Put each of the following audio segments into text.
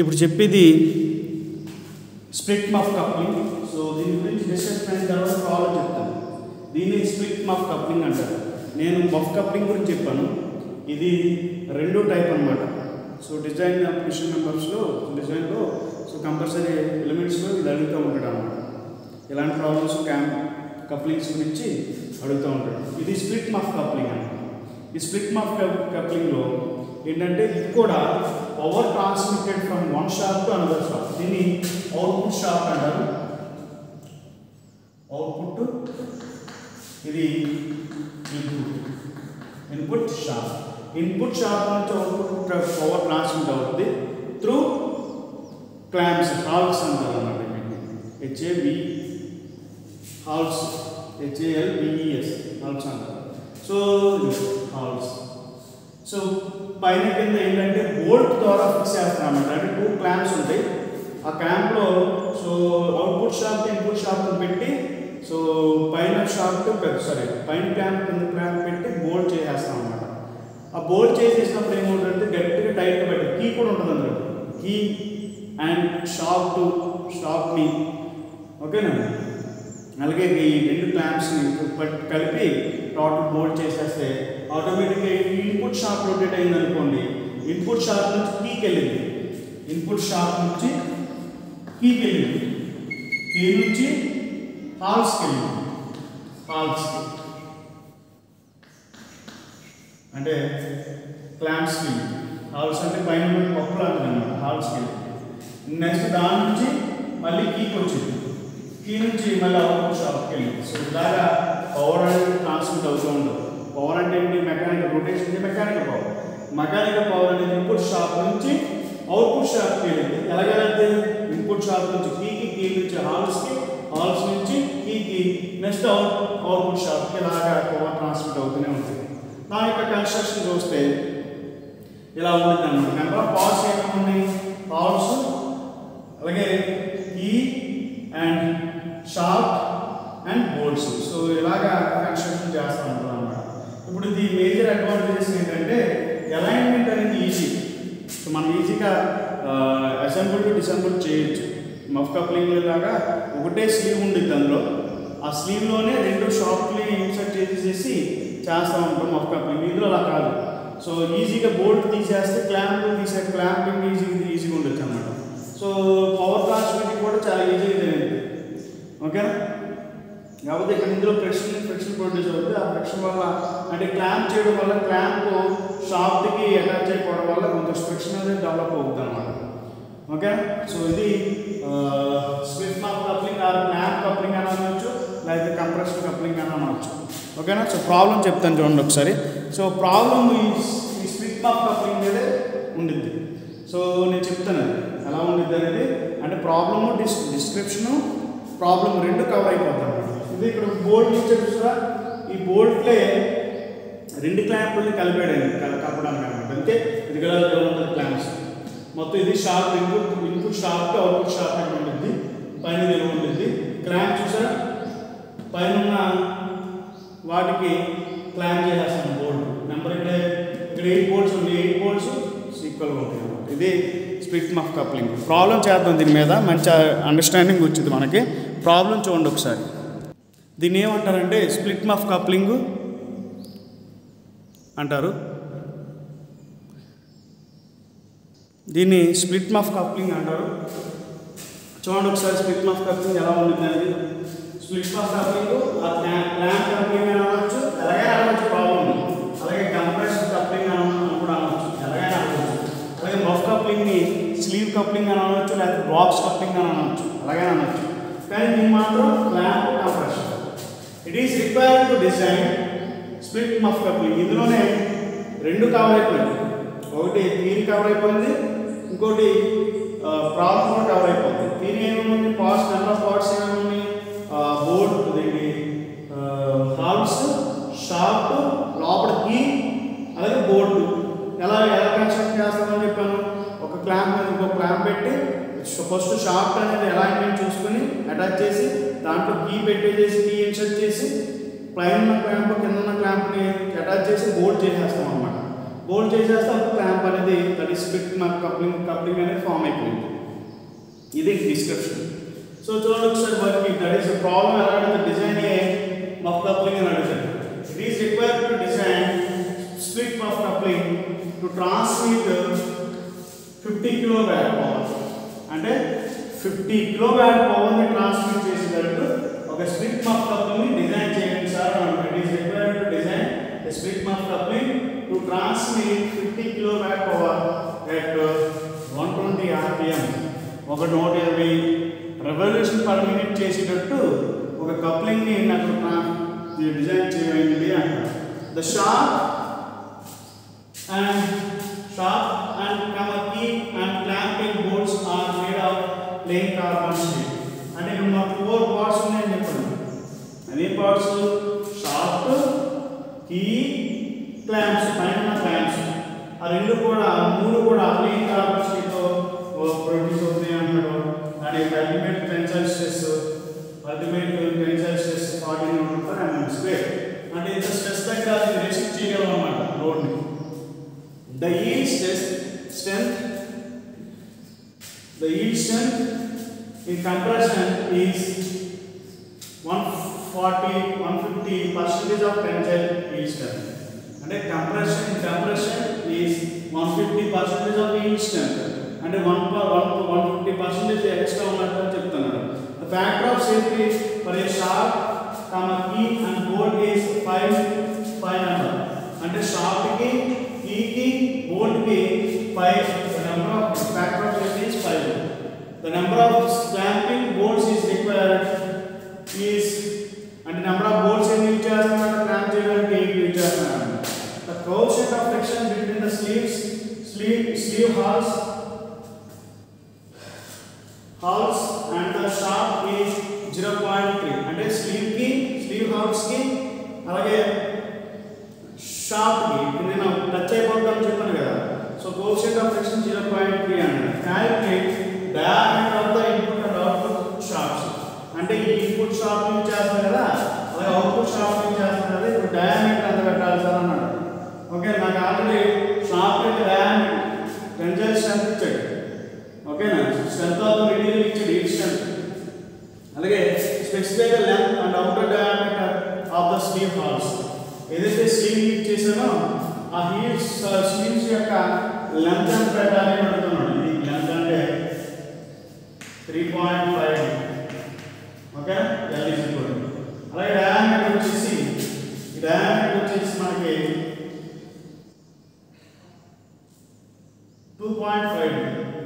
ఇప్పుడు చెప్పేది split muff coupling so దీని గురించి డిస్కషన్ అయిన తర్వాత ప్రాబ్లం చెప్తాను. దీన్ని స్ప్లిట్ మఫ్ కప్లింగ్ అంటారు. నేను మఫ్ కప్లింగ్ గురించి చెప్పాను. ఇది రెండు టైప్ అన్నమాట. సో డిజైన్ మిషన్ మెంబర్స్లో డిజైన్లో సో కంపల్సరీ ఎలిమెంట్స్లో ఇది అడుగుతూ ఉంటాడు అనమాట ఇలాంటి ప్రాబ్లమ్స్ క్యాంప్ కప్లింగ్స్ గురించి అడుగుతూ ఉంటాడు. ఇది స్ప్లిట్ మఫ్ కప్లింగ్ అనమాట ఈ స్ప్లిట్ మఫ్ కప్లింగ్లో ఏంటంటే ఇది కూడా power transmitted from one shaft to another shaft దీన్ని అవుట్పుట్ షాప్ అంటారు. అవుట్పుట్ ఇది input input shaft input shaft నుంచి అవుట్పుట్ పవర్ ట్రాన్స్మిట్ అవుతుంది త్రూ క్లాంప్స్ హాల్స్ అంటారు అన్నమాట HAV halves HAL BES halves అంటారు. సో హాల్స్ సో పైన కింద ఏంటంటే బోల్ట్ ద్వారా ఫిక్స్ చేస్తాం అనమాట అంటే టూ క్లాంప్స్ ఉంటాయి. ఆ క్లాంప్లో so output shaft input shaft పెట్టి సో పైన షాప్ సారీ పైన క్లాంప్ కింద క్లాంప్ పెట్టి బోల్ట్ చేసేస్తాం అనమాట ఆ బోల్ట్ చేసేసినప్పుడు ఏమవుతుందంటే గట్టిగా టైట్ పెట్టి కీ కూడా ఉంటుంది అందులో. కీ అండ్ షాప్ టు షాప్ని ఓకేనా అలాగే ఈ రెండు క్లాంప్స్ని కలిపి టోటల్ బోల్డ్ చేసేస్తే ఆటోమేటిక్గా ఇన్పుట్ షాప్ రొటేట్ అయింది అనుకోండి ఇన్పుట్ షాప్ నుంచి కీకి వెళ్ళింది. ఇన్పుట్ షాప్ నుంచి కీకి వెళ్ళింది. కీ నుంచి హాల్స్కి వెళ్ళింది. హాల్స్కి అంటే క్లాంప్స్కి హాల్స్ అంటే పైన పప్పులు అంటారు హాల్స్కి వెళ్ళింది నెక్స్ట్ దాని నుంచి మళ్ళీ కీకి వచ్చింది. కీ నుంచి మళ్ళీ అవుట్పుట్ షాప్కి వెళ్ళింది. సో ఇలాగా పవర్ అనేది ట్రాన్స్మిట్ అవుతూ ఉండదు. పవర్ అంటే ఏంటి? Mechanical rotation mechanical power mechanical power అనేది ఇన్పుట్ షాప్ నుంచి అవుట్పుట్ షాప్కి వెళ్ళింది. ఎలాగైతే ఇన్పుట్ షాప్ నుంచి కీకి కీ నుంచి హాల్స్కి హాల్స్ నుంచి కీకి నెక్స్ట్ అవుట్ అవుట్పుట్ షాప్కి ఇలాగా పవర్ ట్రాన్స్మిట్ అవుతూనే ఉంటుంది. దాని యొక్క కన్స్ట్రక్షన్ చూస్తే ఇలా ఉంటుంది అన్నమాట నెంబర్ ఆఫ్ పార్ట్స్ ఏమేమి ఉన్నాయి హాల్స్ అలాగే key and shaft and bolts so ఇలాగా కన్స్ట్రక్షన్ చేస్తూ. ఇప్పుడు ఇది మేజర్ అడ్వాంటేజెస్ ఏంటంటే అలైన్మెంట్ అనేది ఈజీ సో మనం ఈజీగా అసెంబుల్ టు డిసెంబుల్ చేయొచ్చు. మఫ్ కప్లింగ్ లాగా ఒకటే స్లీవ్ ఉండిద్ది అందులో ఆ స్లీవ్లోనే రెండు షాప్ని ఇన్సర్ట్ చేసేసి చేస్తూ ఉంటాం మఫ్ కప్లింగ్ ఇందులో అలా కాదు. సో ఈజీగా బోల్ట్ తీసేస్తే క్లాంప్ తీసే క్లాంపింగ్ ఈజీ ఈజీగా ఉండొచ్చు అన్నమాట. సో పవర్ ట్రాన్స్మిటింగ్ కూడా చాలా ఈజీగా జరిగింది. ఓకేనా కాకపోతే ఇక్కడ ఇందులో ఫ్రిక్షన్ ఫ్రిక్షన్ ప్రొడ్యూస్ అవుతుంది ఆ ఫ్రిక్షన్ వల్ల అంటే క్లాంప్ చేయడం వల్ల క్లాంప్ షాఫ్ట్కి అటాచ్ అయిపోవడం వల్ల కొంత ఫ్రిక్షన్ అనేది డెవలప్ అవుతుంది అనమాట ఓకే? సో ఇది split muff coupling or clamp coupling అని అనవచ్చు లేకపోతే కంప్రెషన్ కప్లింగ్ అని అనవచ్చు ఓకేనా? సో ప్రాబ్లం చెప్తాను చూడండి ఒకసారి. సో ప్రాబ్లం ఈ స్విఫ్ట్ మాప్ కప్లింగ్ మీదే ఉండిద్ది. సో నేను చెప్తాను అది ఎలా ఉండిద్ది అనేది అంటే ప్రాబ్లము డిస్ డిస్క్రిప్షను ప్రాబ్లం రెండు కవర్ అయిపోతాయి ఇది ఇక్కడ బోల్ట్ ఇచ్చారు చూసారా? ఈ బోల్ట్లే రెండు క్లాంపుల్ని కలిపాడండి కల- కలపడానికి అనమాట. అంటే ఇది ఉంటుంది క్లాంప్స్ మొత్తం ఇది sharp input input sharp output sharp అని ఉంటుంది. పైన ఇది ఉంటుంది? క్లాంప్ చూసారా? పైన ఉన్న వాటికి క్లాంప్ చేసేస్తాం బోల్ట్ నెంబర్ ఇక్కడ ఇక్కడ ఎయిట్ బోల్ట్స్ ఉంది. ఎయిట్ బోల్ట్స్ ఈక్వల్గా ఉంటాయి అనమాట. ఇది స్ప్లిట్ మఫ్ కప్లింగ్ ప్రాబ్లం చేద్దాం దీని మీద. మంచి అండర్స్టాండింగ్ వచ్చింది మనకి. ప్రాబ్లం చూడండి ఒకసారి. దీన్ని ఏమంటారంటే స్ప్లిట్ మఫ్ కప్లింగ్ అంటారు. దీన్ని స్ప్లిట్ మఫ్ కప్లింగ్ అంటారు. చూడండి ఒకసారి స్ప్లిట్ మఫ్ కప్లింగ్ ఎలా ఉంటుంది అనేది. Split muff coupling land coupling అని అనవచ్చు అలాగే అనవచ్చు ప్రాబ్లం అలాగే కంప్రెస్ కప్లింగ్ అని కూడా అనవచ్చు ఎలాగే అనవచ్చు అలాగే మఫ్ కప్లింగ్ని స్లీవ్ కప్లింగ్ అని అనవచ్చు లేకపోతే బాక్స్ కప్లింగ్ అని అనవచ్చు అలాగే అనవచ్చు కానీ దీన్ని మాత్రం land compression it is required to design split muff coupling ఇందులోనే రెండు కవర్ అయిపోయింది. ఒకటి థీరీ కవర్ అయిపోయింది ఇంకోటి ప్రాబ్లం కూడా కవర్ అయిపోతుంది థీరీ ఏమేమి పార్ట్స్ నెంబర్ ఆఫ్ పార్ట్స్ ఏమేమి బోర్డ్ ఇదేంటి హాల్స్ షార్ప్ లోపల కీ అలాగే బోర్డు ఎలా ఎలా కన్స్ట్రక్ట్ చేస్తామని చెప్పాను. ఒక క్లాంప్ మీద ఇంకో క్లాంప్ పెట్టి ఫస్ట్ షాఫ్ట్ అనేది అలైన్మెంట్ చూసుకుని అటాచ్ చేసి దాంట్లో కీ పెట్టేసి కీ ఇన్సర్ట్ చేసి పైన ఉన్న క్లాంప్ కింద ఉన్న క్లాంప్ని అటాచ్ చేసి బోల్డ్ చేసేస్తాం అనమాట బోల్డ్ చేసేస్తే అప్పుడు క్లాంప్ అనేది దట్ ఈస్ స్ప్లిట్ మాకు కప్లింగ్ కప్లింగ్ అనేది ఫామ్ అయిపోయింది. ఇది డిస్క్రిప్షన్ సో చూడండి ఒకసారి మనకి దట్ ఈస్ ప్రాబ్లమ్ ఎలా అడిగితే డిజైన్ ఏ మఫ్ కప్లింగ్ అని అడుగుతారు. It is required to design split muff coupling to transmit fifty kilowatt power అంటే ఫిఫ్టీ కిలో వ్యాట్ పవర్ని ట్రాన్స్మిట్ చేసేటట్టు ఒక స్ప్లిట్ మఫ్ కప్లింగ్ డిజైన్ చేయండి sir it is required to design a split muff coupling to transmit 50 kilowatt power at uh, 120 rpm ఒక నూట ఇరవై revolution per minute చేసేటట్టు ఒక కప్లింగ్ని నాకు డిజైన్ చేయండి అంటారు the sharp and sharp and comer key and clamping boards are made of plain carbon steel అంటే ఇప్పుడు మాకు ఫోర్ పార్ట్స్ ఉన్నాయని చెప్పండి అదే పార్ట్స్ షార్ప్ కీ క్లాంప్స్ పైన క్లాంప్స్ ఆ రెండు కూడా మూడు కూడా ప్లేన్ కార్బన్ స్టీల్తో ప్రొడ్యూస్ అవుతాయి అన్నాడు దాని యొక్క ultimate tensile stress ultimate tensile stress forty newton per mm square అంటే ఇంత స్ట్రెస్ దగ్గర అది రెసిస్ట్ చేయగలం అన్నమాట లోడ్ని the yield stress strength the yield strength in compression is 140 150 percentage of tensile yield strength అంటే compression in compression is 150 percentage of yield strength అంటే 1 1 150 percentage extra ఉన్నట్టు అని చెప్తున్నారు the factor of safety for a sharp comma key and bolt is 5 5 number అంటే షార్ప్ కి key కి bolt కి 5 the number of factor of safety is 5 the number of clamping bolts is required is అంటే number of bolts ఎన్ని use చేస్తున్నారు క్లాంప్ చేయడానికి ఎయిట్ యూజ్ చేస్తున్నారు the coefficient of friction between the sleeves sleeve sleeve halves halves and the shaft is zero point three అంటే స్లీవ్కి slew హాల్స్కి అలాగే షాప్కి ఇప్పుడు నేను టచ్ అయిపోతాను చెప్పాను కదా so coefficient of friction zero point three అన్నాడు calculate diameter of the input and output shafts అంటే ఈ ఇన్పుట్ షాప్ యూజ్ చేస్తాం కదా అలాగే అవుట్పుట్ షాప్ యూజ్ చేస్తాం కదా ఇప్పుడు డయామీటర్ ఎంత పెట్టాలి సార్ అన్నాడు ఓకే నాకు ఆల్రెడీ షాప్ యొక్క డయామీటర్ టెన్జైల్ స్ట్రెంత్ ఇచ్చాడు ఓకేనా స్ట్రెంత్ ఆఫ్ మెటీరియల్ ఇచ్చాడు ఈ స్ట్రెంత్ అలాగే specify the length and outer diameter of the sleeve halves ఏదైతే స్లీవ్ హీట్ చేశానో ఆ హీల్స్ స్లీవ్స్ యొక్క లెంత్ ఎంత పెట్టాలి అని అడుగుతున్నాడు ఇది లెంత్ అంటే three point five okay L is equal అలాగే డయామీటర్ వచ్చేసి డయామీటర్ వచ్చేసి మనకి టూ పాయింట్ ఫైవ్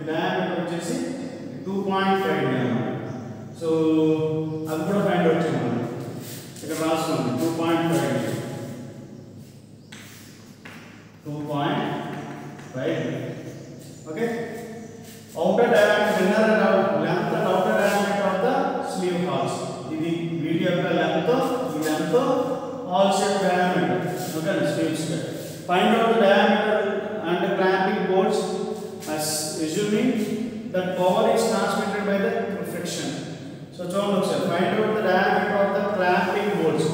డయామీటర్ వచ్చేసి టూ పాయింట్ ఫైవ్ సో అది కూడా ఫైండ్ అవుట్ చేయాలి ఇక్కడ రాసుకోండి two point five two point five okay outer diameter inner and out length and outer diameter of the sleeve halves ఇది వీటి యొక్క లెంత్ ఈ length all shape diameter okay sleeves find out the diameter and clamping bolts assuming that power is transmitted by the friction so చూడండి ఒకసారి. Find out the diameter of the clamping bolts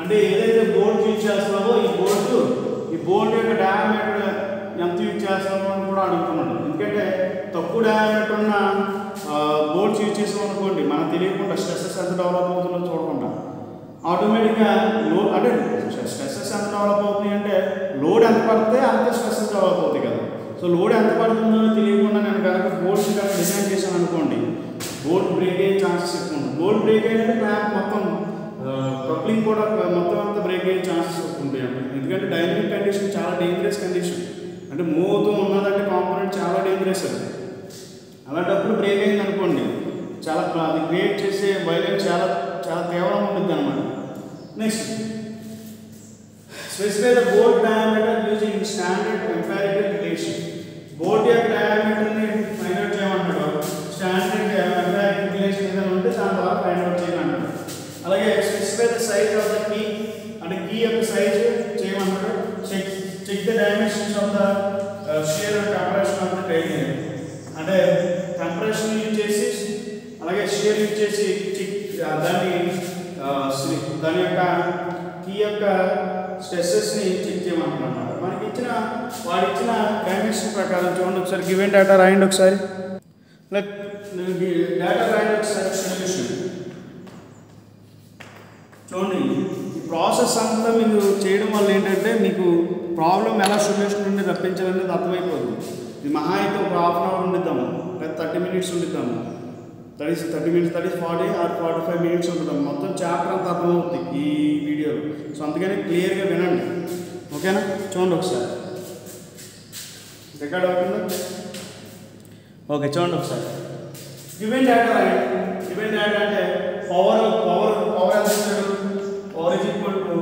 అంటే ఏదైతే board use చేస్తున్నామో ఈ board ఈ board యొక్క diameter ఎంత use చేస్తామో అని కూడా అడుగుతున్నాడు. ఎందుకంటే తక్కువ డయామీటర్ ఉన్న బోర్డ్స్ యూజ్ చేసాం అనుకోండి మనకు తెలియకుండా స్ట్రెస్సెస్ ఎంత డెవలప్ అవుతుందో చూడకుండా. ఆటోమేటిక్గా లో అంటే స్ట్రెస్సెస్ ఎంత డెవలప్ అవుతాయి అంటే లోడ్ ఎంత పడితే అంత స్ట్రెస్సెస్ డెవలప్ అవుతాయి కదా. సో లోడ్ ఎంత పడుతుందో తెలియకుండా నేను కనుక బోల్ట్స్ కనుక డిజైన్ చేశాను అనుకోండి బోర్డ్ బ్రేక్ అయ్యే ఛాన్సెస్ ఎక్కువ ఉంటుంది బోర్డ్ బ్రేక్ అయ్యాలంటే క్లాంప్ మొత్తం కప్లింగ్ కూడా మొత్తం అంతా బ్రేక్ అయ్యే ఛాన్సెస్ ఉంటాయి అన్నమాట. ఎందుకంటే డైనమిక్ కండిషన్ చాలా డేంజరస్ కండిషన్ అంటే మూవ్ అవుతూ ఉన్నదంటే కాంపోనెంట్ చాలా డేంజరస్ అది. అలాంటప్పుడు బ్రేక్ అయింది అనుకోండి చాలా అది క్రియేట్ చేసే వైలెన్స్ చాలా చాలా తీవ్రంగా ఉంటుంది అనమాట next specify the bolt diameter using standard empirical relation bolt యొక్క డయామీటర్ని ఫైండ్ అవుట్ చేయమంటాడు స్టాండర్డ్ ఎంపారికల్ రిలేషన్ ఏదైనా ఉంటే దాని ద్వారా ఫైండ్ అవుట్ చేయమంటాడు అలాగే specify the size of the key అంటే కీ యొక్క size చేయమంటాడు check check the dimensions of the shear and compression of the train అంటే కంప్రెషన్ యూజ్ చేసి అలాగే షేర్ యూజ్ చేసి చెక్ uh, దాన్ని uh, దాని యొక్క కీ యొక్క స్ట్రెస్సెస్ని చెక్ చేయమంటున్నాం అన్నమాట మనకి ఇచ్చిన వాడు ఇచ్చిన డైమెన్షన్ ప్రకారం చూడండి ఒకసారి. గివెన్ డేటా రాయండి ఒకసారి. లైక్ డేటా రాయండి ఒకసారి సొల్యూషన్ చూడండి ఈ ప్రాసెస్ అంతా మీరు చేయడం వల్ల ఏంటంటే మీకు ప్రాబ్లం ఎలా సొల్యూషన్ నుండి తప్పించాలనేది అర్థమైపోతుంది. ఇది మహా అయితే ఒక హాఫ్ అన్ అవర్ ఉండిద్దాము లేదా thirty minutes ఉండిద్దాము. Thirty thirty minutes thirty forty or forty five minutes ఉంటుందాం మొత్తం చాప్టర్ అంతా అర్థమవుతుంది ఈ వీడియోలో సో అందుకని క్లియర్గా వినండి. ఓకేనా చూడండి ఒకసారి. రికార్డ్ అవుతుందా ఓకే చూడండి ఒకసారి. గివెన్ డేటా రాయండి గివెన్ డేటా అంటే పవర్ పవర్ పవర్ ఎంత ఇచ్చాడు power is equal to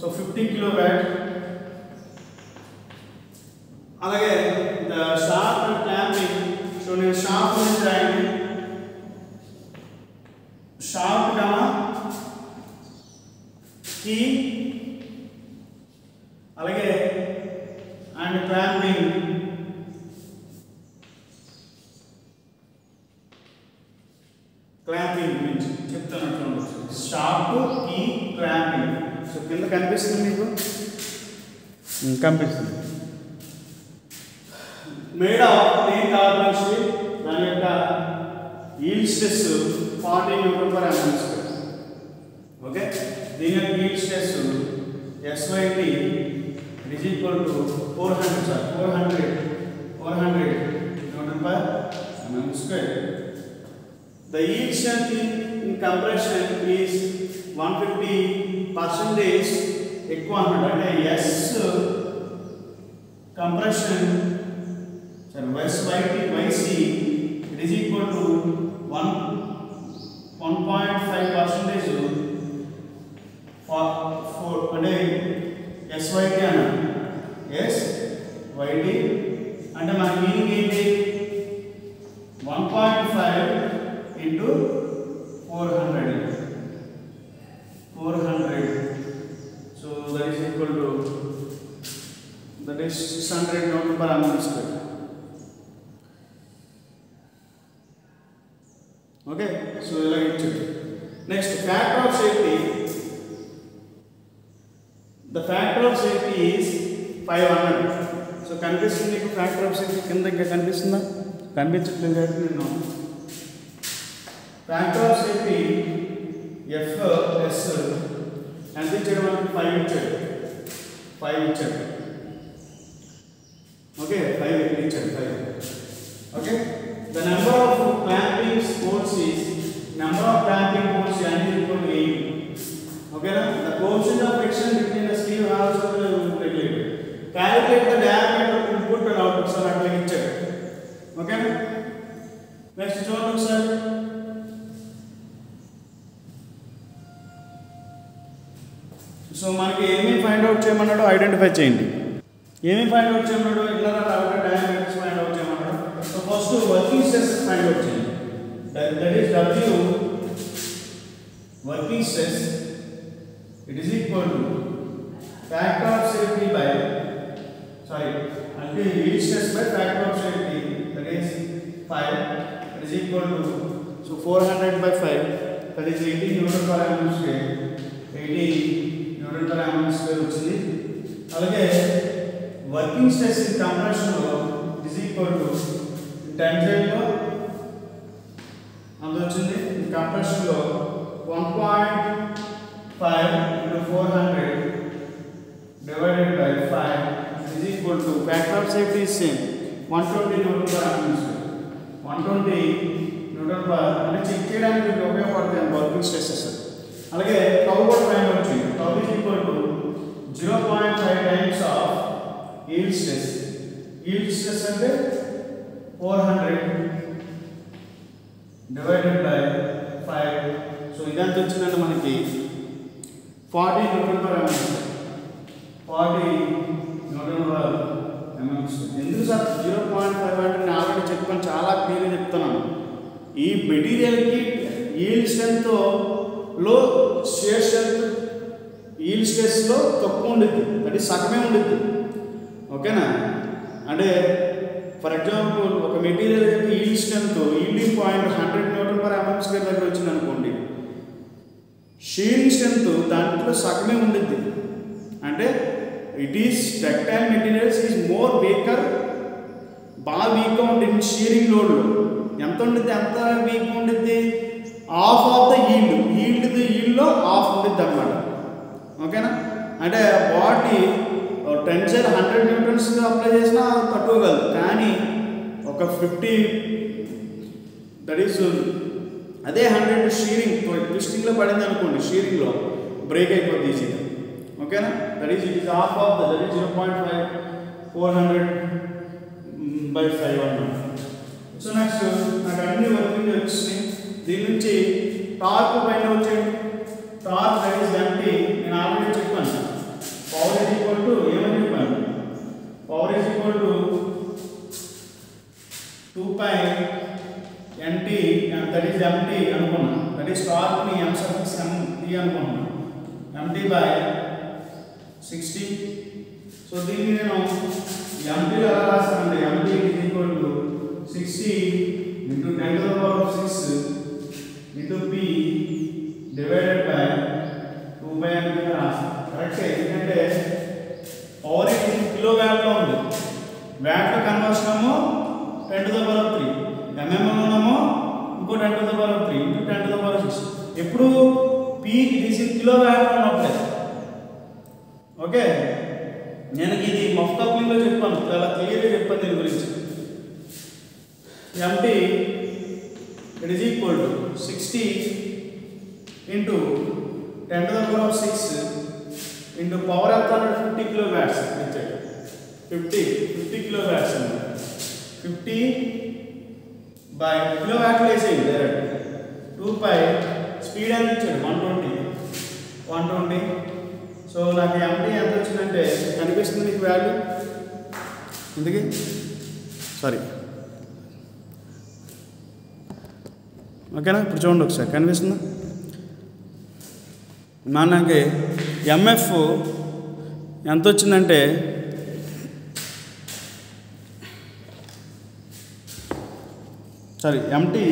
so fifty kilowatt అలాగే the sharp and clamping so నేను షార్ప్ నుంచి రాయండి షార్ప్ కమా కీ అలాగే అండ్ క్లాంపింగ్ క్లాంపింగ్ గురించి చెప్తాను చూడండి షార్ప్ కీ క్లాంపింగ్ సో కింద కనిపిస్తుంది మీకు? ఉమ్, కనిపిస్తుంది. Made of plain carbon steel దాని యొక్క yield stress forty newton per mm square okay దీని యొక్క yield stress SYT it equal to four hundred sir four hundred four hundred newton per mm square The yield strength in, in compression is 150 percentage ఎక్కువ అన్నమాట అంటే S compression సరే vice YT YC it is equal to one one point five percentage four అంటే SYT అన్న S YT అంటే మన meaning ఏంటి one point five into four hundred four hundred so that is equal to that is six hundred note per MM square okay so ఇలా ఇచ్చాడు next factor of safety the factor of safety is five hundred so కనిపిస్తుంది మీకు factor of safety కింద ఇంకా కనిపిస్తుందా? కనిపించట్లేదు కాబట్టి నేను factor of safety F S ఎంత ఇచ్చాడు మనకి ఫైవ్ ఇచ్చాడు ఫైవ్ ఇచ్చాడు చేయమన్నాడో ఐడెంటిఫై చేయండి. ఏమేమి find out చేయమన్నాడో inner and outer diameters find out చేయమన్నాడు so first working stress find out చేయండి. That is W working stress it is equal to factor of safety by sorry అంటే yield stress by factor of safety that is five it is equal to so four hundred by five that is eighty newton per MM square eighty newton per MM square వచ్చింది అలాగే working stress in కంప్రెషన్లో is equal to టెన్జైన్లో అంత వచ్చింది. కంప్రెషన్లో one point five into four hundred divided by 5 is equal to factor of safety is same 120 newton per atmosphere 120 newton per అంటే check చేయడానికి ఉపయోగపడుతుంది working stresses అలాగే కవ్ కూడా ఫైండ్ వచ్చింది. కవ్ is equal to zero point five times of yield stress yield stress అంటే four hundred divided by five so ఇదంతా వచ్చిందంటే మనకి forty newton per MM forty newton per MM ఎందుకు సార్? జీరో పాయింట్ ఫైవ్ అంటే నేను already చెప్పాను చాలా క్లియర్గా చెప్తున్నాను. ఈ మెటీరియల్కి ఈల్డ్ స్ట్రెంత్లో షేర్ స్ట్రెంత్ ఈల్ స్ట్రెస్లో తక్కువ ఉండిద్ది. అంటే సగమే ఉండిద్ది. ఓకేనా అంటే ఫర్ ఎగ్జాంపుల్ ఒక మెటీరియల్ యొక్క yield strength yielding point hundred newton per MM square దగ్గర వచ్చింది అనుకోండి. షీరింగ్ స్ట్రెంత్ దాంట్లో సగమే ఉండిద్ది. అంటే it is ductile materials is more weaker బాగా వీక్గా ఉంటుంది షీరింగ్ లోడ్లో ఎంత ఉండిద్ది? ఎంత వీక్ ఉండిద్ది? Half of the yield yield ఈల్డ్లో half ఉండిద్ది అనమాట ఓకేనా? అంటే body tension hundred newtons apply చేసినా తట్టుకోగలదు కానీ ఒక ఫిఫ్టీ దట్ ఈస్ అదే హండ్రెడ్ షీరింగ్ ట్విస్టింగ్లో పడింది అనుకోండి షీరింగ్లో బ్రేక్ అయిపోద్ది ఈజీగా. ఓకేనా? That is it is half of the that is zero point five four hundred by five అన్నమాట సో నెక్స్ట్ నాకు అన్ని వర్కింగ్ వచ్చినాయి దీని నుంచి టార్క్ పైన వచ్చే టార్క్ దట్ ఈస్ ఎంటీ నేను ఆల్రెడీ చెప్పాను. పవర్ ఈజ్ ఈక్వల్ టు ఏమని చెప్పాను power is equal to two pi NT that is MT అనుకున్నాను. దట్ ఈస్ టార్క్ని ఎం సర్ఫిక్స్ ఎంటీ అనుకున్నాను. ఎంటీ బై సిక్స్టీ సో దీన్ని నేను ఎంటీ ఎలా రాస్తానంటే MT is equal to sixty into ten to the power of six into P divided by two by అని కింద రాస్తాను కరెక్టే ఎందుకంటే పవర్ కిలో వ్యాట్లో ఉంది. వ్యాట్లో కన్వర్షన్ ఏమో ten to the power of three ఎంఎంలోనేమో ఇంకో ten to the power of three into ten to the power of six ఎప్పుడు పీ తీసి కిలో వ్యాట్లో ఉన్నప్పుడే. ఓకే? నేను ఇది మొత్తం క్లీన్లో చెప్పాను. చాలా క్లియర్గా చెప్పాను దీని గురించి. MT it is equal to sixty into ten to the power of six into power of hundred fifty kilo watts ఇచ్చాడు fifty fifty kilo watts fifty by kilo వ్యాట్లు వేసేయండి డైరెక్ట్ టూ పై స్పీడ్ ఎంత ఇచ్చాడు one twenty one twenty so నాకు ఎంటీ ఎంత వచ్చిందంటే కనిపిస్తుంది మీకు వాల్యూ ఎందుకు? సారీ ఓకేనా ఇప్పుడు చూడండి ఒకసారి. కనిపిస్తుందా? మనకి ఎంఎఫ్ ఎంత వచ్చిందంటే సారీ ఎంటీ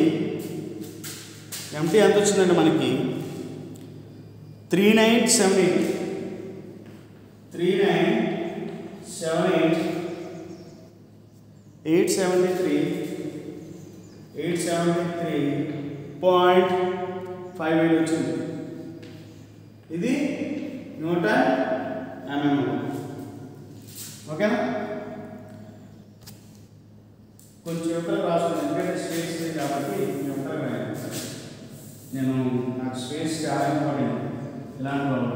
ఎంటీ ఎంత వచ్చిందంటే మనకి three nine seven eight three nine seven eight eight seventy three eight seventy three point five eight వచ్చింది. ఇది న్యూటన్ ఎంఎం ఓకేనా? కొంచెం యువతలు రాసుకున్నాను ఎందుకంటే స్పేస్ ఉంది కాబట్టి యువతలు నేను నాకు స్పేస్ చాలా ఇంపార్టెంట్ ఇలాంటి వాళ్ళు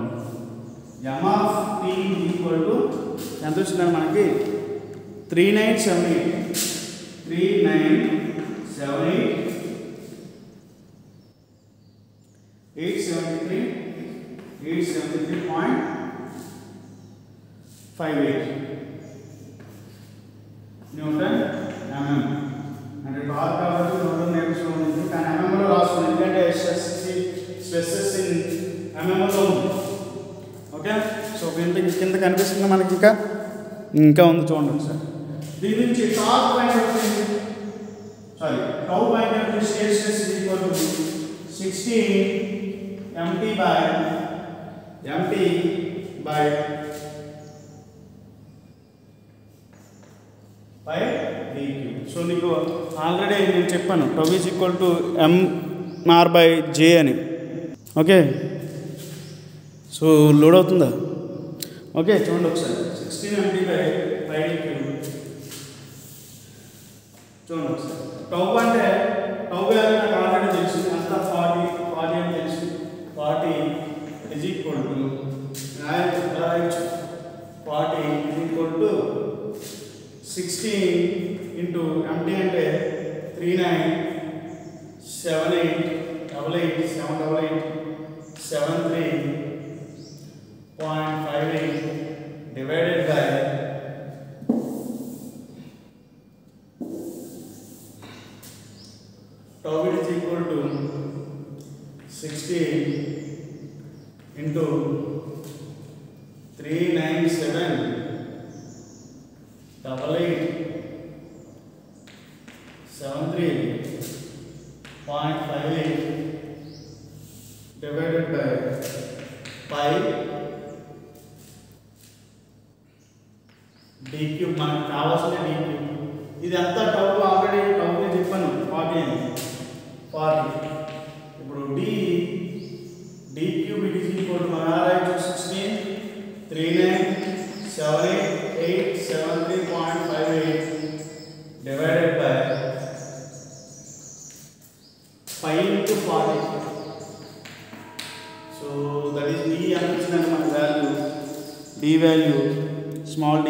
M of T equal to ఎంత వచ్చిందండి మనకి? Three nine seven eight three nine seven eight eight seventy three eight seventy three point five eight newton MM అంటే టార్క్ కాబట్టి న్యూటన్ నేర్చుకోండి కానీ ఎంఎంలో రాసుకోండి ఎందుకంటే ఎస్ఎస్సి స్పెసెస్ ఇన్ ఎంఎంలో ఉంది. ఓకే సో కింద కింద కనిపిస్తుంది మనకి ఇంకా. ఇంకా ఉంది చూడండి సార్ దీని నుంచి టాప్ పాయింట్ వచ్చింది సారీ టౌ పాయింట్ వచ్చింది state stress equal to sixteen MT by MT by by DQ so నీకు ఆల్రెడీ నేను చెప్పాను. Tau is equal to MR by J అని. ఓకే సో లోడ్ అవుతుందా? ఓకే చూడండి ఒకసారి. Sixteen MT by by DQ చూడండి ఒకసారి. టౌ అంటే టౌ నాకు ఆల్రెడీ తెలుసు అంతా ఫార్టీ ఫార్టీ అని తెలుసు ఫార్టీ ఇజ్ ఈక్వల్ టు రాయొచ్చు forty is equal to sixteen into MT అంటే three nine seven eight double eight seven double eight seven three point five eight divided by tau is equal to 16 escritor d value small d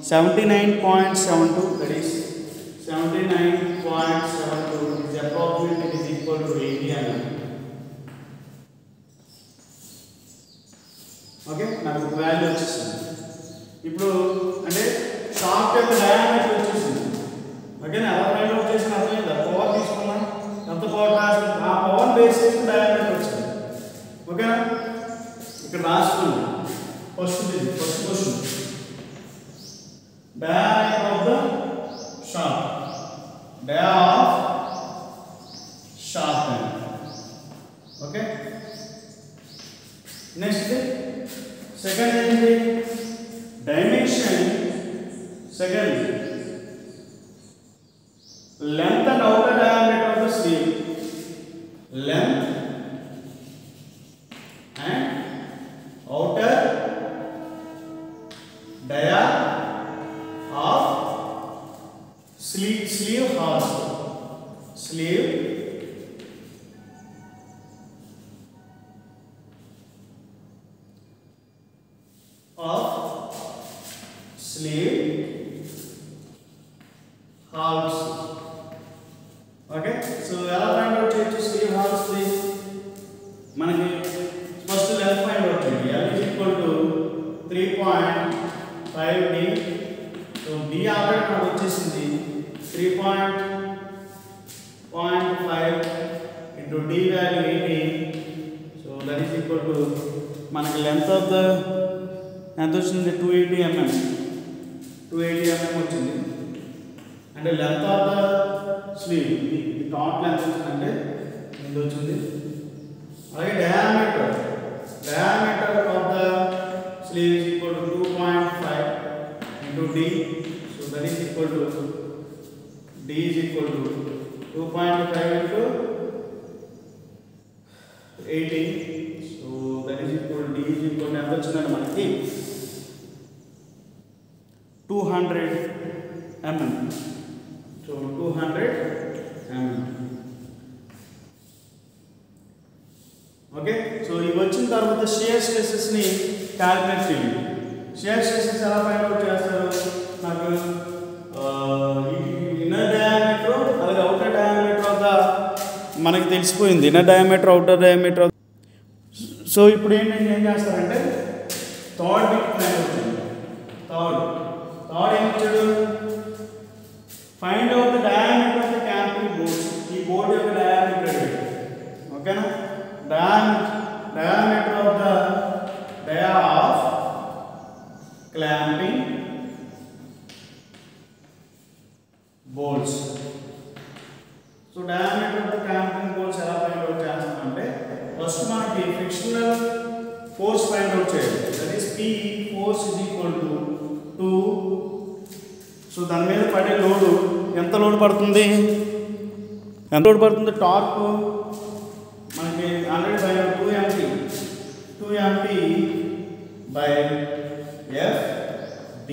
79.72 that is que okay so ఇవి వచ్చిన తర్వాత shear స్ట్రెసెస్ని calculate చేయండి. Shear stresses ఎలా find out చేస్తారు? నాకు inner diameter అలాగే outer diameter వద్ద మనకి తెలిసిపోయింది. Inner diameter outer diameter so ఇప్పుడు ఏంటంటే ఏం చేస్తారంటే థర్డ్ బిట్ ఫైండ్ అవుట్ చేయండి. థర్డ్ థర్డ్ ఏం find out the diameter diameter, diameter of the dia of clamping bolts. So diameter of the clamping bolts ఎలా ఫైండ్ అవుట్ చేస్తామంటే first మనకి frictional force find out చేయాలి that is P force is equal to two so దాని మీద పడే load ఎంత load పడుతుంది ఎంత లోడ్ పడుతుంది torque will be 100 by 2 mt 2 mt by f b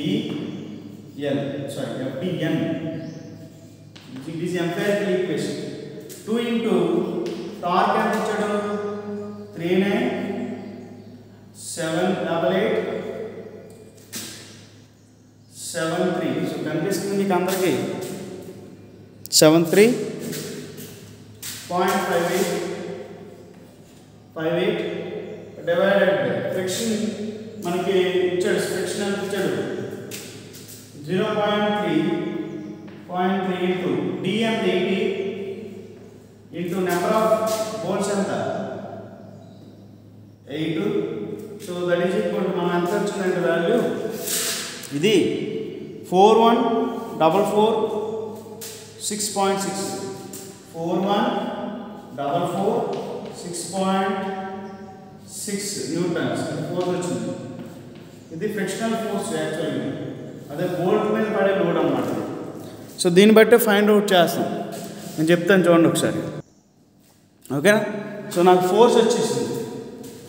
n sorry f b n this is empirical equation 2 into torque ఎంత ఇచ్చాడు 3 9 7 double 8 7 3 so కనిపిస్తుంది మీకు అందరికీ 7 3 సో దీన్ని బట్టి ఫైండ్ అవుట్ చేస్తాం నేను చెప్తాను చూడండి ఒకసారి ఓకేనా సో నాకు ఫోర్స్ వచ్చేసింది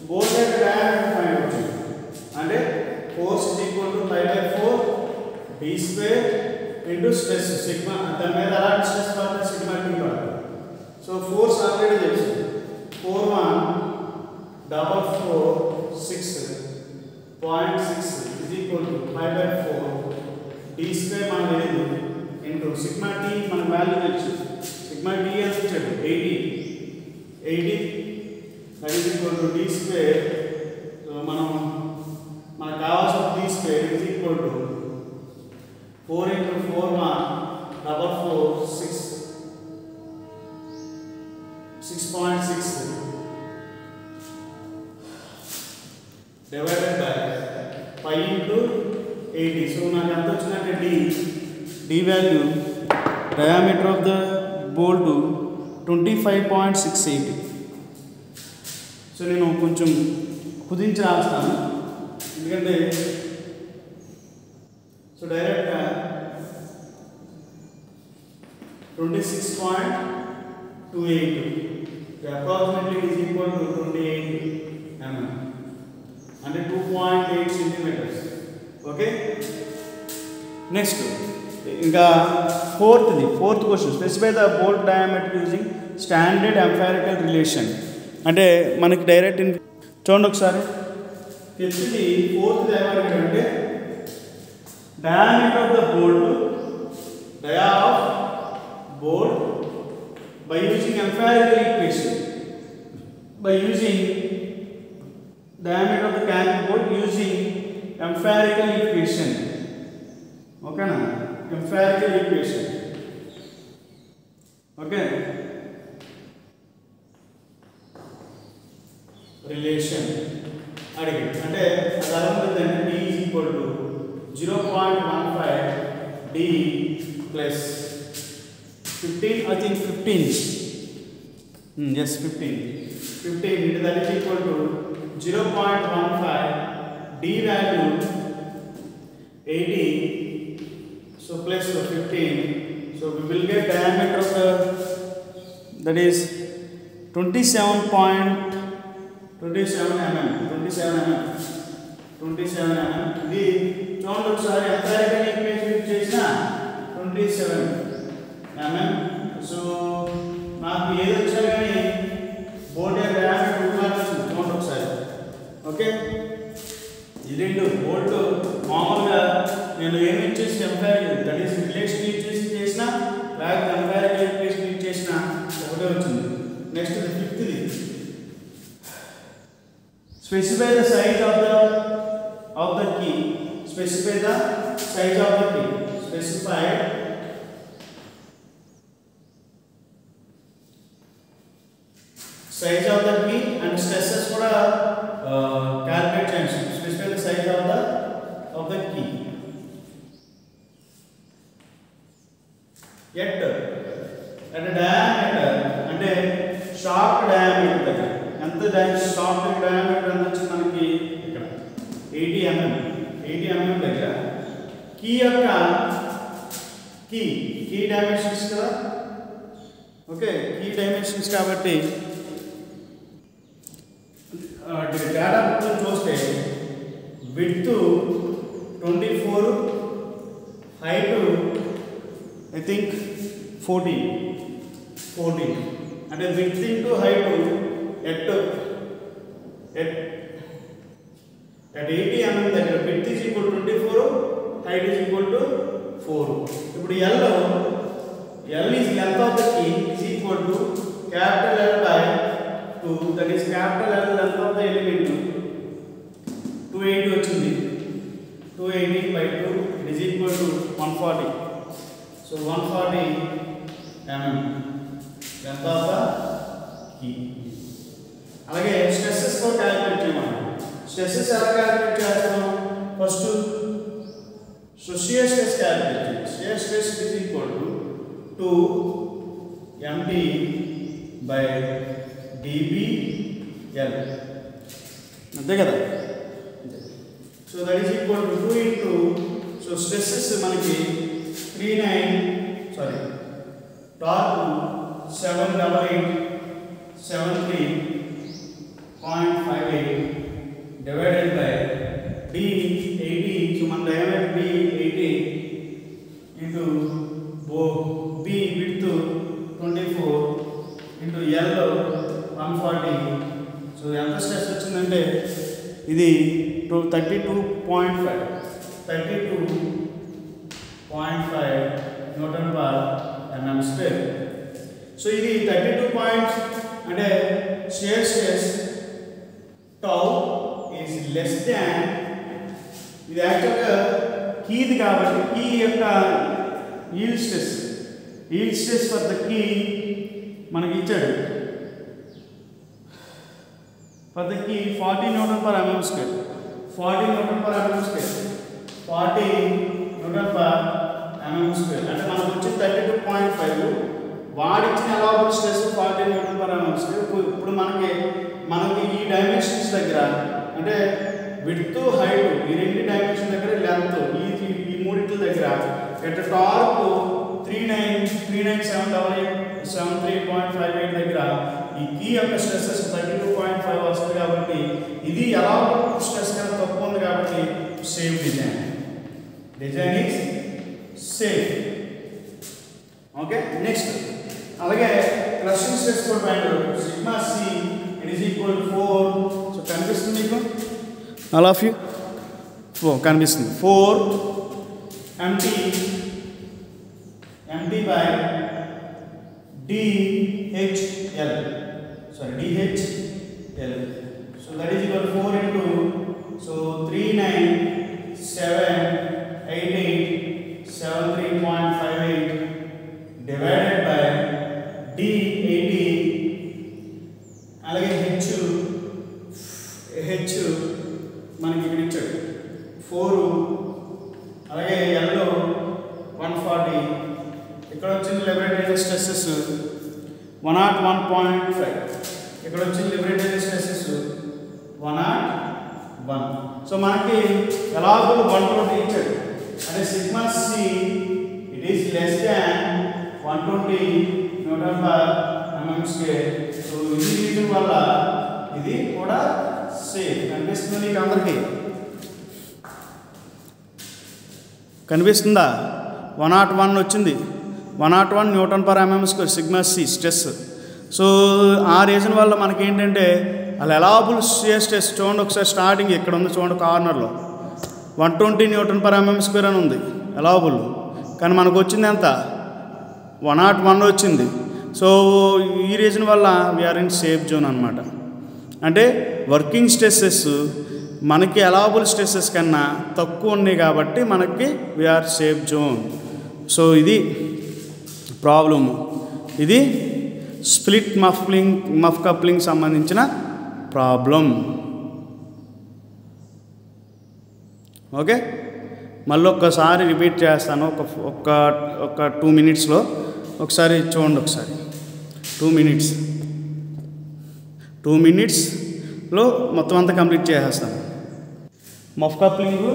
బోల్ట్ యొక్క డయామీటర్ ఫైండ్ అవుట్ చేయండి అంటే force is equal to five by four B square into stress sigma దాని మీద అలాంటి స్ట్రెస్ పడితే సిగ్మా టీ పడుతుంది సో ఫోర్స్ ఆల్రెడీ తెలుసు four one double four six point six is equal to five by four T square మనకు తెలియదు into sigma T మన value తెలుసు సిగ్మా టీ అని ఇచ్చాడు. Eighty eighty that is equal to T square so మనం మనకు కావాల్సిన T square is equal to four into four one double four six six point six divided by five into eighty so నాకు ఎంత వచ్చిందంటే D D value diameter of the bolt twenty five point six eight so నేను కొంచెం కుదించి రాస్తాను. ఎందుకంటే so డైరెక్ట్గా twenty six point two eight approximately is equal to twenty eight MM అంటే two point eight centimeters okay next ఇంకా ఫోర్త్ది fourth question specify the bolt diameter using standard empirical relation అంటే మనకి డైరెక్ట్ ఇన్ చూడండి ఒకసారి. ఫిఫ్త్ది fourth diameter అంటే diameter of the bolt dia of bolt by using empirical equation by using diameter of the can bolt using empirical equation ఓకేనా empirical equation. Okay. Relation. Again, అంటే అదరం ఉందండి d is equal to 0.15 d plus 15 I think 15 hmm, yes 15 15 that is equal to 0.15 d value 80 so plus 15 so we will get diameter of the that is 27 point 27 mm 27 mm 27 mm the sound of sorry 27 mm so Okay? You didn't do bolt to formula. నేను ఏమి ఇచ్చేసి umpiring that is relation ఇచ్చేసి చేసిన లేకపోతే umpiring equation ఇచ్చేసిన ఒకటే వచ్చింది. Next ఫిఫ్త్ది specify the size of the of the key specify the size of the key specify size of the key and stresses కూడా క్యాల్కులేట్ చేయండి specify the size of the of the key at అంటే diameter అంటే షార్ప్ diameter దగ్గర ఎంత dia షార్ప్ diameter ఎంత వచ్చింది మనకి ఇక్కడ ఎయిటీ ఎంఎం ఎయిటీ ఎంఎం దగ్గర కీ యొక్క కీ కీ డైమెన్షన్స్ కదా ఓకే కీ డైమెన్షన్స్ కాబట్టి డేటా బుక్లో చూస్తే width twenty four height I think fourteen fourteen అంటే width into height at at at eighty MM దగ్గర width is equal twenty four height is equal to four ఇప్పుడు L L is length of the key is equal to capital L by two that is capital L length of the element two eighty వచ్చింది two eighty by two it is equal to one forty so one forty MM length of the key అలాగే stresses కూడా calculate చేయమన్నాడు stresses ఎలా calculate చేస్తాం first so shear stress calculate చేయండి. Shear stress is equal to two MT by DBL అంతే కదా? So that is equal to two into so so stresses మనకి three nine sorry torque seven double eight seven three point five eight divided by B eighty so మన diameter D eighty ఇటు బో B with twenty four into L one forty so ఎంత stress వచ్చిందంటే ఇది two thirty two point five thirty two point five newton per MM square so ఇది thirty two point అంటే shear stress tau is less than ఇది యాక్చువల్గా కీది కాబట్టి key యొక్క yield stress yield stress for the key మనకి ఇచ్చాడు for the key forty newton per MM square forty newton per MM square forty newton per MM square అంటే మనకు వచ్చి thirty two point five వాడిచ్చిన allowable stress forty newton per MM square ఇప్పుడు మనకి మనకి ఈ dimensions దగ్గర అంటే విడ్త్ హైట్ ఈ రెండు డైమెన్షన్ దగ్గర లెంత్ ఈ ఈ- ఈ మూడింటి దగ్గర at torque three nine three nine seven double eight seven three point five eight దగ్గర ఈ కీ యొక్క stresses thirty two point five వస్తుంది కాబట్టి ఇది ఎలా స్ట్రెస్ కన్నా తక్కువ ఉంది కాబట్టి safe design design is safe okay next అలాగే క్రషింగ్ స్ట్రెస్ కూడా point sigma c is equal to 4. So can be equal? All of you? 4 can be 4 empty by DHL. Sorry, DHL. So that is equal to 4 into so 397 కనిపిస్తుందా? One not one వచ్చింది. One naught one newton per mm square sigma c stress. So ఆ reason వల్ల మనకి ఏంటంటే అలా ఎలాబుల్ stress. చూడండి ఒకసారి starting ఇక్కడ ఉంది చూడండి కార్నర్లో. One twenty newton per mm square అని ఉంది. ఎలాబుల్ కానీ మనకు వచ్చింది ఎంత? వన్ నాట్ వన్ వచ్చింది. సో ఈ రీజన్ వల్ల we are in safe zone అనమాట అంటే వర్కింగ్ స్ట్రెస్సెస్ మనకి అలాబుల్ స్ట్రెస్సెస్ కన్నా తక్కువ ఉన్నాయి కాబట్టి మనకి we are safe zone so ఇది ప్రాబ్లము ఇది స్ప్లిట్ మఫ్లింగ్ మఫ్ కప్లింగ్ సంబంధించిన ప్రాబ్లం ఓకే మళ్ళీ ఒక్కసారి రిపీట్ చేస్తాను. ఒక ఒక ఒక టూ మినిట్స్లో ఒకసారి చూడండి ఒకసారి. టూ మినిట్స్ టూ మినిట్స్లో మొత్తం అంతా కంప్లీట్ చేసేస్తాను. Muff coupling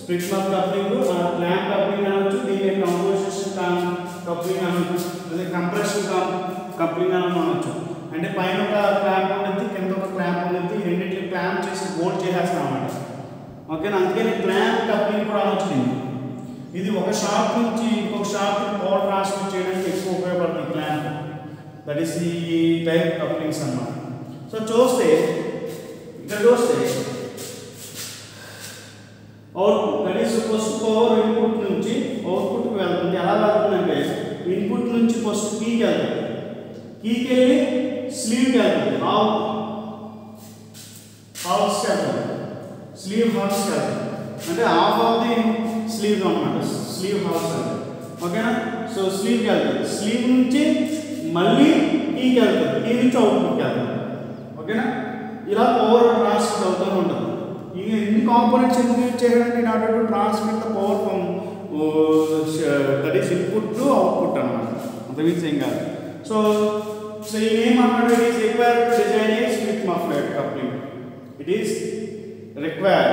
split muff coupling clamp coupling అనొచ్చు దీన్ని కంపోజిషన్ కప్లింగ్ అనొచ్చు అదే కంప్రెషన్ కప్లింగ్ అని అనొచ్చు. అంటే పైన ఒక క్లాంప్ ఉంటుంది కింద ఒక క్లాంప్ ఉంటుంది ఈ రెండింటిని క్లాంప్ చేసి బోల్డ్ చేసేస్తాం అనమాట ఓకేనా అందుకని క్లాంప్ కప్లింగ్ కూడా అనొచ్చు ఇది ఒక షాప్ నుంచి ఇంకొక షాప్ పవర్ ట్రాన్స్ఫర్ చేయడానికి ఎక్కువ ఉపయోగపడుతుంది క్లాంప్ దట్ ఈస్ ఈ టైప్ కప్లింగ్స్ అన్నమాట. సో చూస్తే ఇక్కడ చూస్తే output that is first power input నుంచి అవుట్పుట్కి వెళ్తుంది. ఎలా వెళ్తుందంటే ఇన్పుట్ నుంచి ఫస్ట్ కీకి వెళ్తుంది. కీకి వెళ్ళి స్లీవ్కి వెళ్తుంది. హాఫ్ హాఫ్స్కి వెళ్తుంది. స్లీవ్ హాఫ్స్కి వెళ్తుంది. అంటే హాఫ్ ఆఫ్ ది స్లీవ్ అనమాట స్లీవ్ హాఫ్స్ అంటే ఓకేనా సో స్లీవ్కి వెళ్తుంది. స్లీవ్ నుంచి మళ్ళీ కీకి వెళ్తుంది. కీ నుంచి అవుట్పుట్కి వెళ్తుంది. ఓకేనా ఇలా పవర్ ట్రాన్స్ఫర్ అవుతూ ఉంటుంది. ఈ ఎన్ని కాంపోనెంట్స్ ఎందుకు యూజ్ చేయడానికి in order to transmit the power from that is input to output అనమాట అంత మీన్స్ ఏం కాదు. సో సో ఏం అన్నాడు it is require to design a split muffler coupling it is require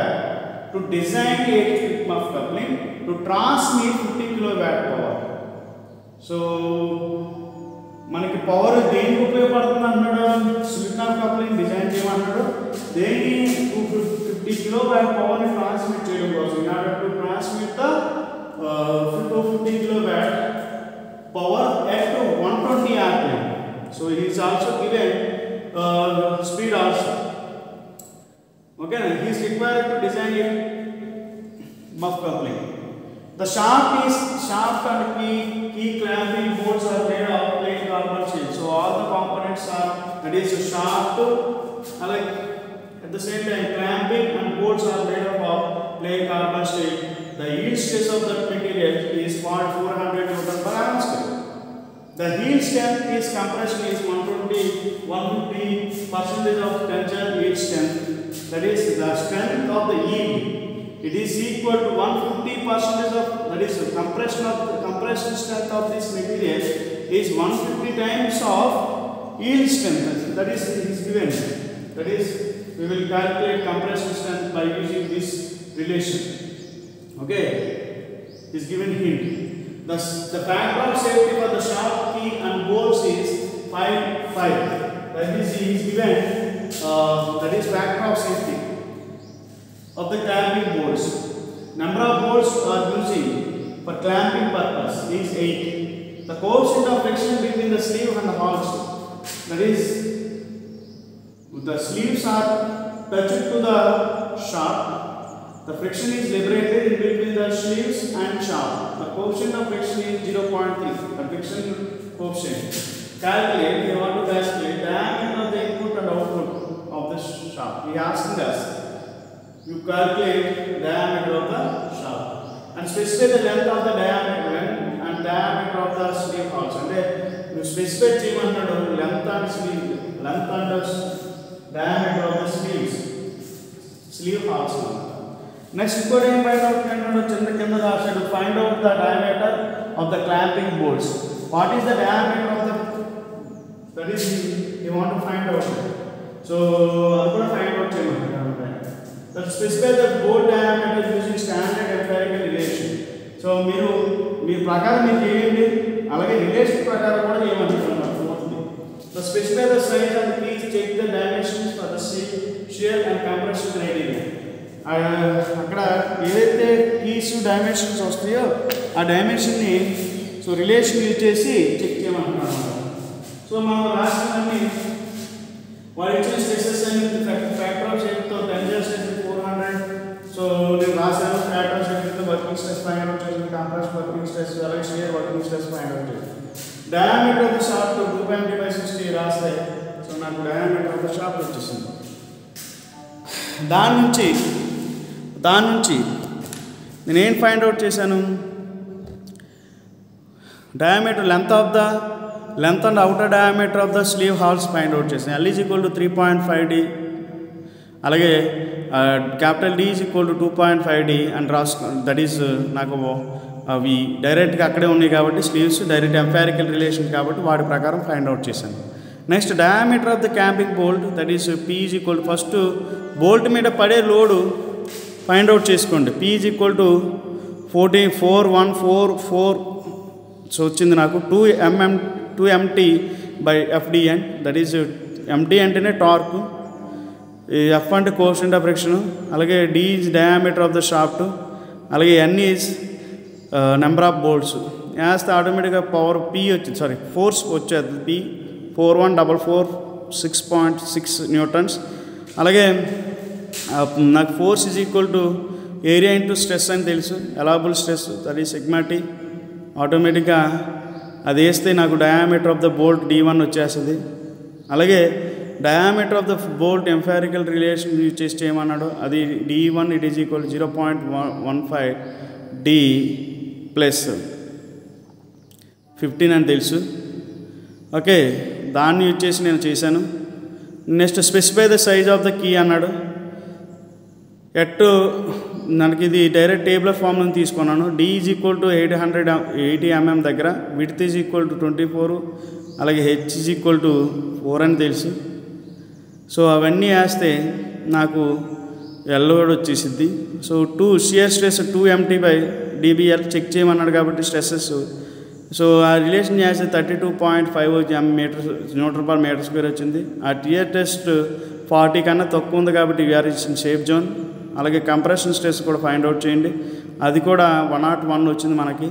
to design a split muff coupling to transmit fifty kilo watt power so మనకి power దేనికి ఉపయోగపడుతుంది అన్నాడు? సిలికాన్ కప్లింగ్ డిజైన్ చేయమన్నాడు. దేనికి to 50 kilowatt power is transmitted across. In have to transmit the uh, 50 kilowatt power at 120 rpm. So he is also given uh, speed also. Okay, he is required to design a muff coupling. The shaft is shaft and key, key clamping bolts are made of plate carbon sheet. So all the components are that is shaft, like at the same time clamping and bolts are made up of plain carbon steel. The yield stress of that material is 400 Newton per square. The yield strength is compression is 120, 150 percentage of tensile yield strength. That is the strength of the yield. It is equal to 150 percentage of that is the compression of the compression strength of this material is 150 times of yield strength. That is is given. That is we will calculate compression strength by using this relation. Okay, is given here. The, the of safety for the shaft key and bolts is 5 5. That is, he is given uh, that is of safety of the clamping bolts. Number of bolts are using for clamping purpose is 8. The coefficient of friction between the sleeve and the halves that is the sleeves are touched to the shaft. The friction is liberated in between the sleeves and shaft. The coefficient of friction is 0.3. The friction coefficient. Calculate, We want to calculate diameter of the input and output of the shaft. He asked us, you calculate diameter of the shaft and specify the length of the diameter and diameter of the sleeve also. And you specify 300 length and sleeve, length and diameter of the sleeves sleeve halves next ఇంకోటి ఏం find out అన్నాడు చిన్న కింద రాశాడు find out the diameter of the clamping bolts what is the diameter of the that is you want to find out so అది కూడా find out చేయమంటారు specify the bolt diameter using standard empirical relation so మీరు మీ ప్రకారం మీకు ఏమిటి అలాగే relation ప్రకారం కూడా చేయమంటున్నారు The specify the size check the dimensions for the shear and compression criteria. ఆ, అక్కడ ఏదైతే కీస్ డైమెన్షన్స్ వస్తాయో ఆ డైమెన్షన్ని సో రిలేషన్ యూజ్ చేసి చెక్ చేయమంటున్నాను అన్నమాట. సో మనం రాసినవన్నీ వాడు ఇచ్చిన స్ట్రెసెస్ అని factor of షేప్తో tensile stress four hundred so నేను రాశాను ఫ్యాక్టర్ ఆఫ్ షేప్తో వర్కింగ్ స్ట్రెస్ ఫైండ్ అవుట్ చేసి కాంట్రాస్ట్ వర్కింగ్ స్ట్రెస్ అలాగే shear working stress find out చేసి diameter of the shaft two point five sixty రాస్తే సో నాకు diameter of shaft వచ్చేసింది. దాని నుంచి దాని నుంచి నేనేం ఫైండ్ అవుట్ చేశాను? Diameter length of the length and outer diameter of the sleeve halves find out చేసాను L is equal to three point five d అలాగే capital d is equal to two point five d and Ross that is నాకు అవి డైరెక్ట్గా అక్కడే ఉన్నాయి కాబట్టి sleeves direct empirical relation కాబట్టి వాటి ప్రకారం ఫైండ్ అవుట్ చేశాను. Next diameter of the clamping bolt that is P is equal first bolt మీద పడే లోడు ఫైండ్ అవుట్ చేసుకోండి. P is equal to fourteen four one four four so వచ్చింది నాకు two mm two MT by FDN that is MT అంటేనే torque ఈ f అంటే coefficient of friction అలాగే d is diameter of the shaft అలాగే n is number of bolts వేస్తే ఆటోమేటిక్గా power P వచ్చింది సారీ ఫోర్స్ వచ్చేది P four one double four six point six newtons. అలాగే నాకు force is equal to area into stress అని తెలుసు. ఎలాబుల్ stress అది సిగ్మాటి ఆటోమేటిక్గా అది వేస్తే నాకు diameter of the bolt d one వచ్చేస్తుంది. అలాగే diameter of the bolt empirical relation use చేసి చేయమన్నాడు అది d one it is equal zero point one one five d plus fifteen అని తెలుసు. ఓకే దాన్ని యూజ్ చేసి నేను చేశాను. Next specify the size of the key అన్నాడు. ఎట్ మనకి ఇది డైరెక్ట్ టేబుల్ ఫామ్ నుంచి తీసుకున్నాను. D is equal to eight hundred eighty mm దగ్గర width is equal to twenty four అలాగే h is equal to four అని తెలుసు. సో అవన్నీ వేస్తే నాకు ఎల్ కూడా వచ్చేసిద్ది. So tau shear stress two MT by DBL check చేయమన్నాడు కాబట్టి స్ట్రెస్సెస్ సో ఆ relation as thirty two point five meter newton per meter square వచ్చింది. ఆ టియర్ టెస్ట్ ఫార్టీ కన్నా తక్కువ ఉంది కాబట్టి వీఆర్ ఇచ్చిన షేప్ జోన్ అలాగే కంప్రెషన్ స్ట్రెస్ కూడా ఫైండ్ అవుట్ చేయండి. అది కూడా వన్ నాట్ వన్ వచ్చింది మనకి.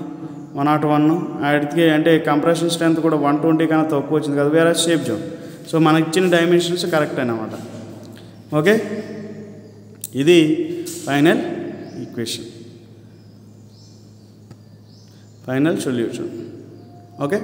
వన్ నాట్ వన్ అడిగితే అంటే కంప్రెషన్ స్ట్రెంత్ కూడా వన్ ట్వంటీ కన్నా తక్కువ వచ్చింది కదా వేరే షేప్ జోన్ సో మనకి ఇచ్చిన డైమెన్షన్స్ కరెక్ట్ అనమాట ఓకే ఇది final equation final solution okay